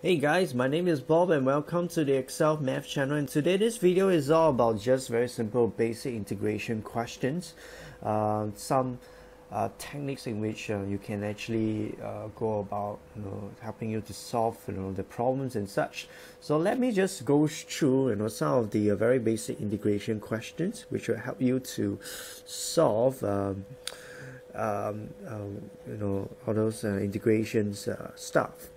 Hey guys, my name is Bob and welcome to the Excel Math channel and today this video is all about just very simple basic integration questions. Uh, some uh, techniques in which uh, you can actually uh, go about you know, helping you to solve you know, the problems and such. So let me just go through you know, some of the uh, very basic integration questions which will help you to solve um, um, um, you know all those integrations stuff.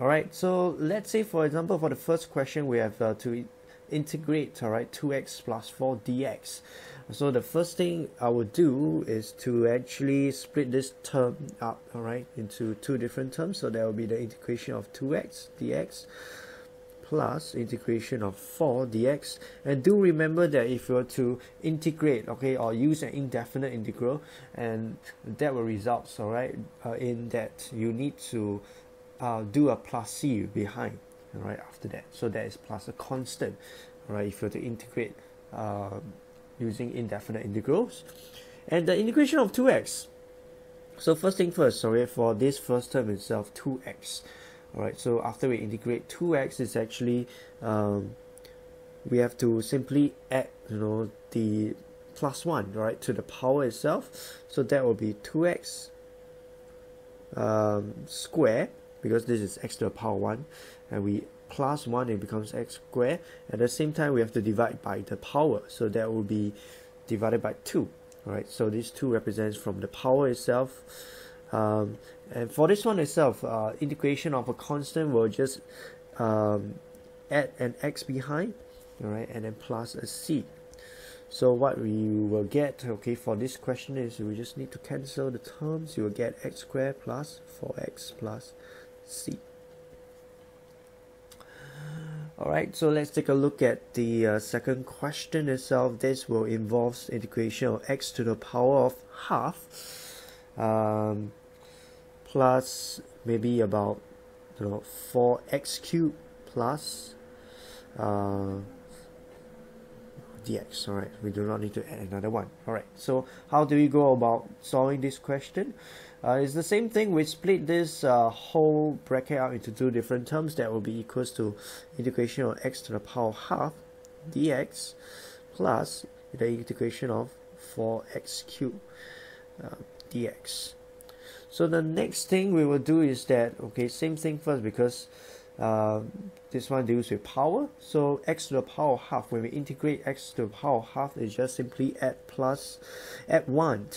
All right, so let's say for example for the first question we have uh, to integrate all right 2x plus 4 dx. So the first thing I would do is to actually split this term up all right into two different terms. So there will be the integration of 2x dx plus integration of 4 dx and do remember that if you were to integrate okay or use an indefinite integral and that will result all right uh, in that you need to uh, do a plus c behind right after that. So that is plus a constant right if you were to integrate uh, using indefinite integrals. And the integration of 2x so first thing first sorry for this first term itself 2x alright. So after we integrate 2x is actually um, we have to simply add you know the plus 1 right to the power itself. So that will be 2x um, square because this is x to the power 1 and we plus 1 it becomes x squared at the same time we have to divide by the power so that will be divided by 2 right so this 2 represents from the power itself. Um, and for this one itself uh, integration of a constant will just um, add an x behind all right and then plus a c. So what we will get okay for this question is we just need to cancel the terms. You will get x squared plus 4x plus C. Alright, so let's take a look at the uh, second question itself. This will involve integration of x to the power of half um, plus maybe about you know 4x cubed plus uh, dx. Alright, we do not need to add another one. Alright, so how do we go about solving this question? Uh, it's the same thing. We split this uh, whole bracket out into two different terms that will be equals to integration of x to the power half dx plus the integration of 4x cubed uh, dx. So the next thing we will do is that, okay, same thing first because uh, this one deals with power. So x to the power half, when we integrate x to the power half, is just simply add plus, add 1,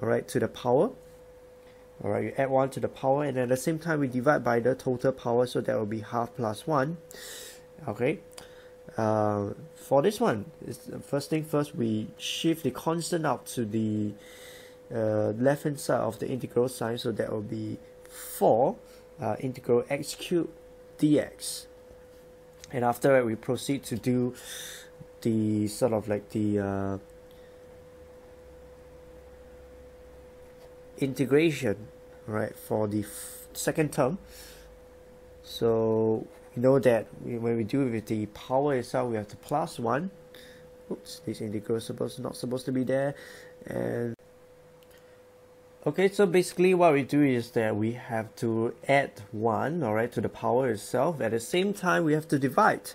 all right, to the power Alright, you add 1 to the power and at the same time we divide by the total power so that will be half plus 1. Okay. Uh, for this one, first thing first we shift the constant up to the uh, left hand side of the integral sign so that will be 4 uh, integral x cubed dx. And after that we proceed to do the sort of like the uh, integration right for the second term. So we know that when we do with the power itself we have the plus 1 oops this integral is supposed not supposed to be there. And okay so basically what we do is that we have to add 1 alright to the power itself. At the same time we have to divide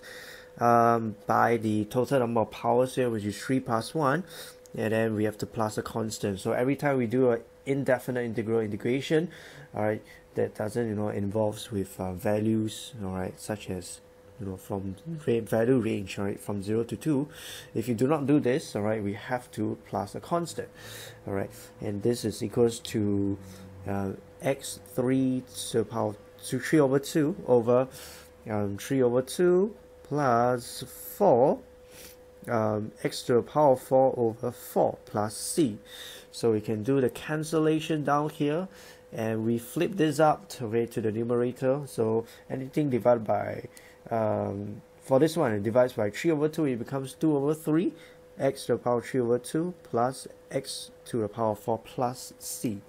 um, by the total number of powers here which is 3 plus 1 and then we have to plus a constant. So every time we do an indefinite integral integration all right that doesn't you know involves with uh, values all right such as you know from value range right from 0 to 2 if you do not do this all right we have to plus a constant all right and this is equals to uh, x3 to the power to 3 over 2 over um, 3 over 2 plus 4 um, x to the power 4 over 4 plus c. So we can do the cancellation down here and we flip this up to, to the numerator. So anything divided by, um, for this one, it divides by 3 over 2, it becomes 2 over 3 x to the power 3 over 2 plus x to the power 4 plus c.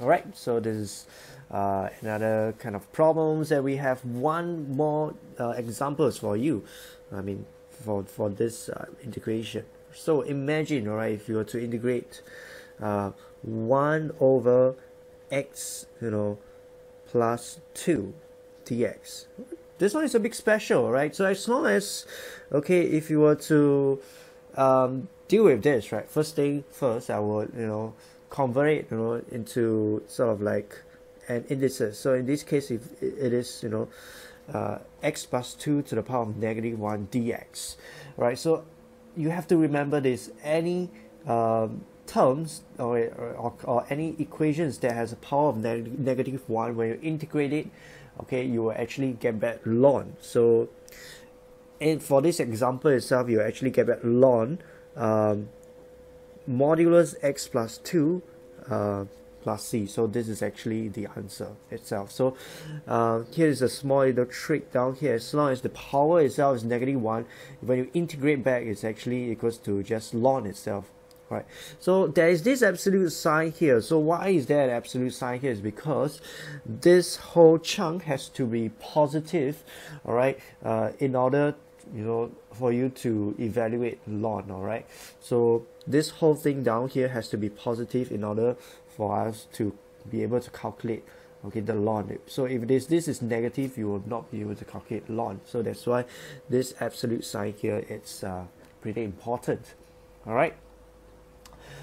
Alright, so this is uh, another kind of problems that we have one more uh, examples for you. I mean, for for this uh, integration. So imagine, alright, if you were to integrate uh, one over x, you know, plus 2 dx. This one is a big special, right? So as long as, okay, if you were to um, deal with this, right? First thing first, I would, you know, convert it, you know, into sort of like an indices. So in this case, if it is, you know, uh, x plus 2 to the power of negative 1 dx, right? So you have to remember this, any um, terms or, or, or, any equations that has a power of neg negative 1, when you integrate it, okay, you will actually get back ln. So and for this example itself, you actually get back ln um, modulus x plus 2 uh, plus c. So this is actually the answer itself. So uh, here is a small little trick down here. As long as the power itself is negative 1, when you integrate back, it's actually equals to just ln itself. Right, so there is this absolute sign here. So why is there an absolute sign here? Is because this whole chunk has to be positive, all right, uh, in order you know for you to evaluate ln all right? So this whole thing down here has to be positive in order for us to be able to calculate okay the ln so if this this is negative you will not be able to calculate ln so that's why this absolute sign here it's uh, pretty important all right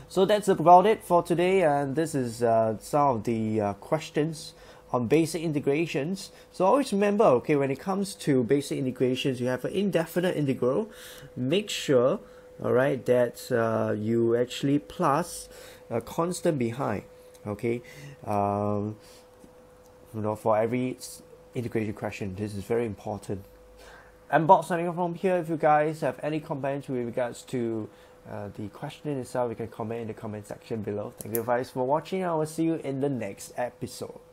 so that's about it for today and this is uh, some of the uh, questions on basic integrations. So always remember, okay, when it comes to basic integrations, you have an indefinite integral. Make sure, all right, that uh, you actually plus a constant behind, okay, um, you know, for every integration question. This is very important. I'm Bob signing off from here. If you guys have any comments with regards to uh, the question itself, you can comment in the comment section below. Thank you guys for watching. I will see you in the next episode.